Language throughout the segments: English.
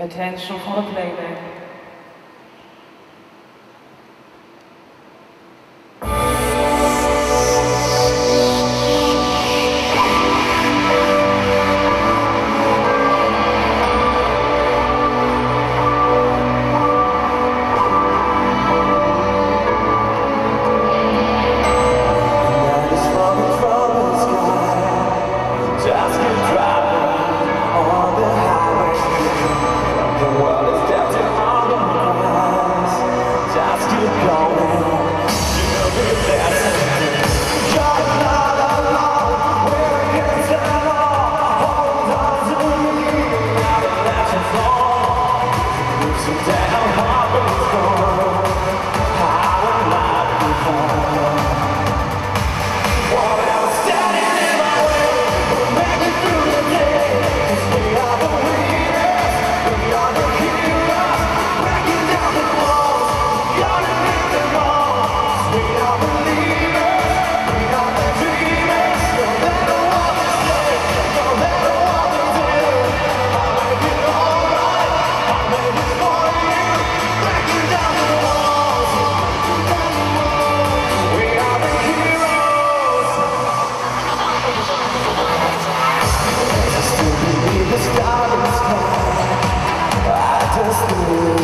het hengsel van het leven.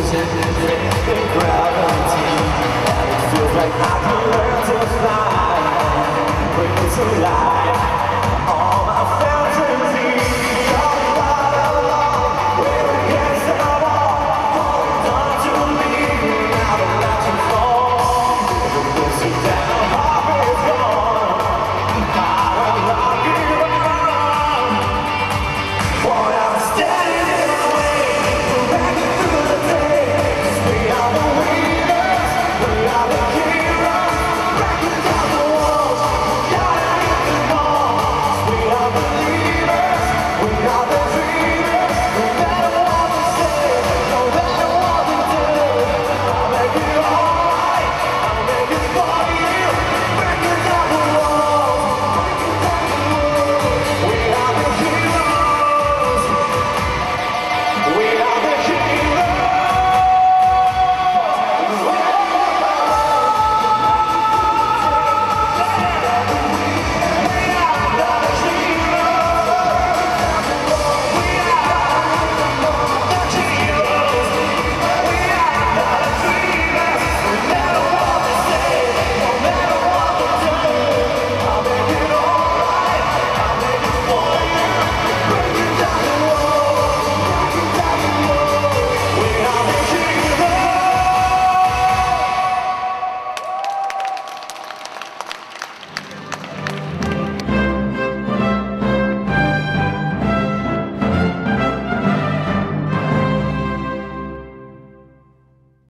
Gravity, and it feels like I can